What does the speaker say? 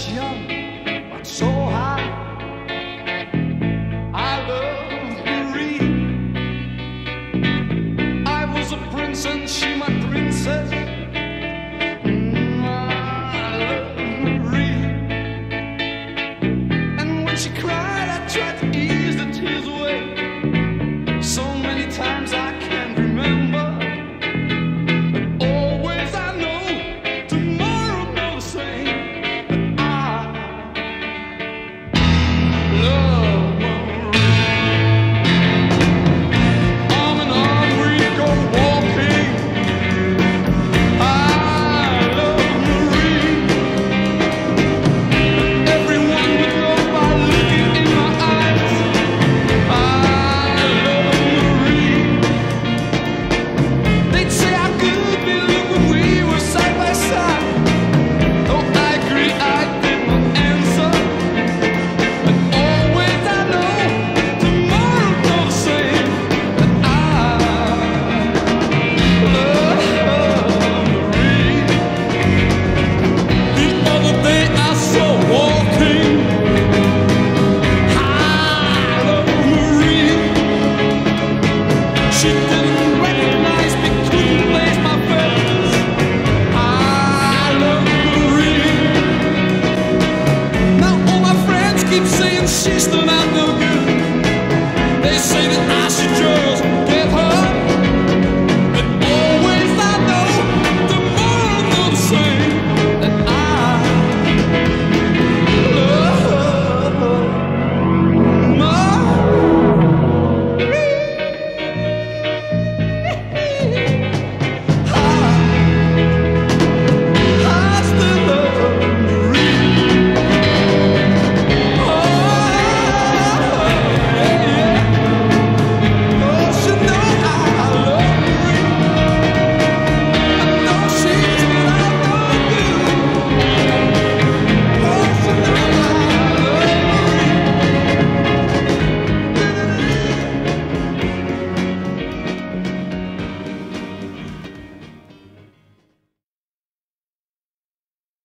was young, but so high. I loved Marie. I was a prince and she my princess. Mm, I loved Marie. And when she cried, I tried to. system out no good. They say